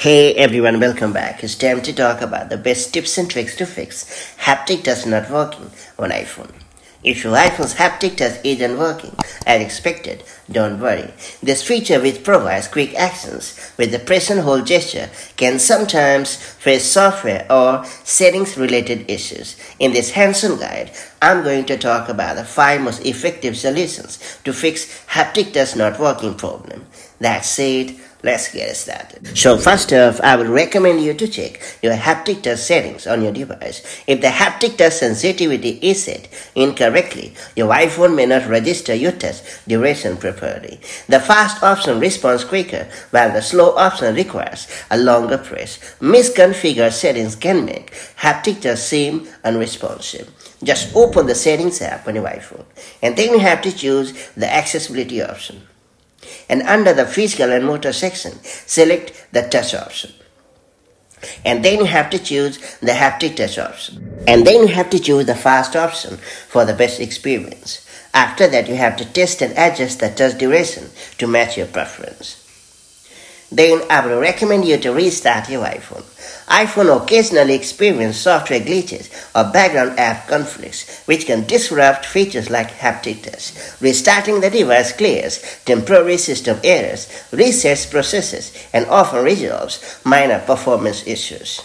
Hey everyone, welcome back. It's time to talk about the best tips and tricks to fix haptic touch not working on iPhone. If your iPhone's haptic touch isn't working as expected, don't worry. This feature which provides quick actions with the press and hold gesture can sometimes face software or settings related issues. In this hands-on guide, I'm going to talk about the five most effective solutions to fix haptic touch not working problem. That's it. Let's get started. So first off, I would recommend you to check your haptic touch settings on your device. If the haptic touch sensitivity is set incorrectly, your iPhone may not register your touch duration properly. The fast option responds quicker while the slow option requires a longer press. Misconfigured settings can make haptic touch seem unresponsive. Just open the settings app on your iPhone and then you have to choose the accessibility option and under the physical and motor section, select the touch option. And then you have to choose the haptic touch option. And then you have to choose the fast option for the best experience. After that, you have to test and adjust the touch duration to match your preference. Then I will recommend you to restart your iPhone iPhone occasionally experiences software glitches or background app conflicts, which can disrupt features like haptic. Restarting the device clears temporary system errors, resets processes, and often resolves minor performance issues.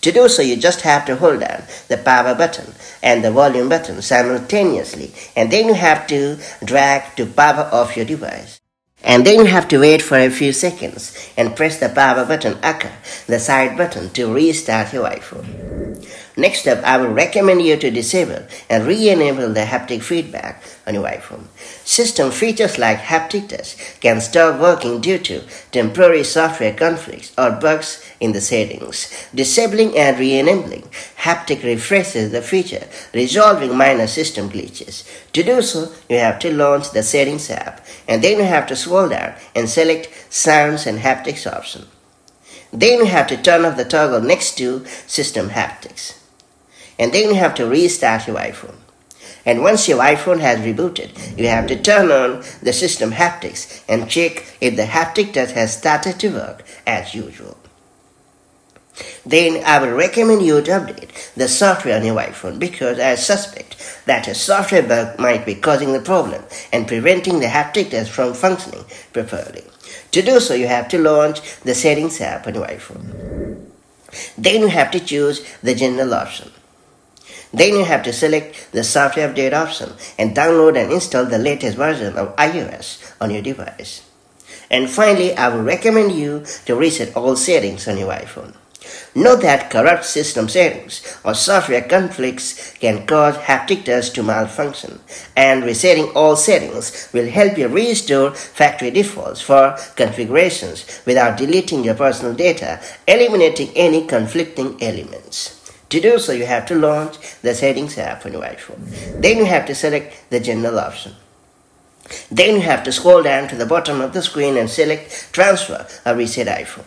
To do so, you just have to hold down the power button and the volume button simultaneously, and then you have to drag to power off your device. And then you have to wait for a few seconds and press the power button aka, the side button to restart your iPhone. Next up, I will recommend you to disable and re-enable the haptic feedback on your iPhone. System features like haptic touch can stop working due to temporary software conflicts or bugs in the settings. Disabling and re-enabling haptic refreshes the feature, resolving minor system glitches. To do so, you have to launch the settings app and then you have to scroll down and select sounds and haptics option. Then you have to turn off the toggle next to system haptics and then you have to restart your iPhone. And once your iPhone has rebooted, you have to turn on the system haptics and check if the haptic touch has started to work as usual. Then I will recommend you to update the software on your iPhone because I suspect that a software bug might be causing the problem and preventing the haptic touch from functioning properly. To do so, you have to launch the settings app on your iPhone. Then you have to choose the general option. Then you have to select the software update option and download and install the latest version of iOS on your device. And finally, I will recommend you to reset all settings on your iPhone. Note that corrupt system settings or software conflicts can cause haptic touch to malfunction, and resetting all settings will help you restore factory defaults for configurations without deleting your personal data, eliminating any conflicting elements. To do so, you have to launch the settings app on your iPhone. Then you have to select the general option. Then you have to scroll down to the bottom of the screen and select transfer or reset iPhone.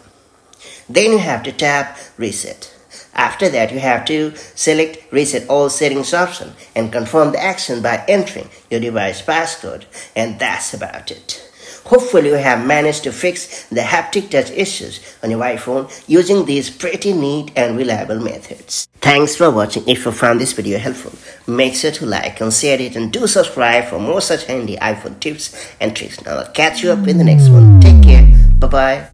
Then you have to tap reset. After that, you have to select reset all settings option and confirm the action by entering your device passcode. And that's about it. Hopefully you have managed to fix the haptic touch issues on your iPhone using these pretty neat and reliable methods. Thanks for watching. If you found this video helpful, make sure to like and share it and do subscribe for more such handy iPhone tips and tricks. Now I'll catch you up in the next one. Take care. Bye-bye.